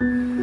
嗯。